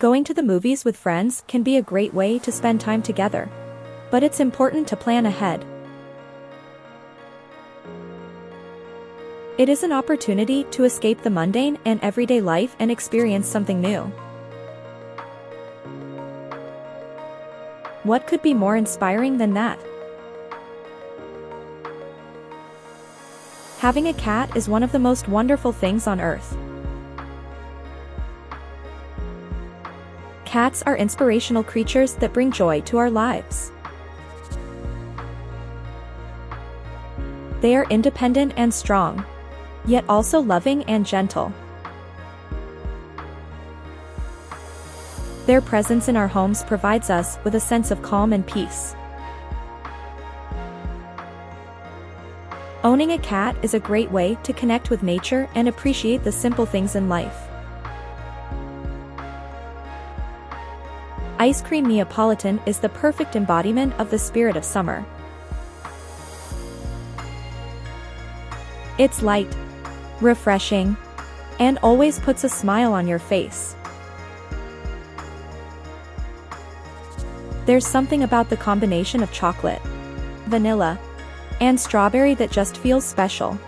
Going to the movies with friends can be a great way to spend time together. But it's important to plan ahead. It is an opportunity to escape the mundane and everyday life and experience something new. What could be more inspiring than that? Having a cat is one of the most wonderful things on earth. Cats are inspirational creatures that bring joy to our lives. They are independent and strong, yet also loving and gentle. Their presence in our homes provides us with a sense of calm and peace. Owning a cat is a great way to connect with nature and appreciate the simple things in life. Ice Cream Neapolitan is the perfect embodiment of the spirit of summer. It's light, refreshing, and always puts a smile on your face. There's something about the combination of chocolate, vanilla, and strawberry that just feels special.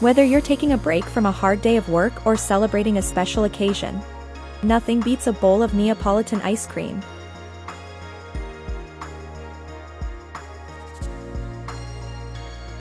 Whether you're taking a break from a hard day of work or celebrating a special occasion, nothing beats a bowl of Neapolitan ice cream.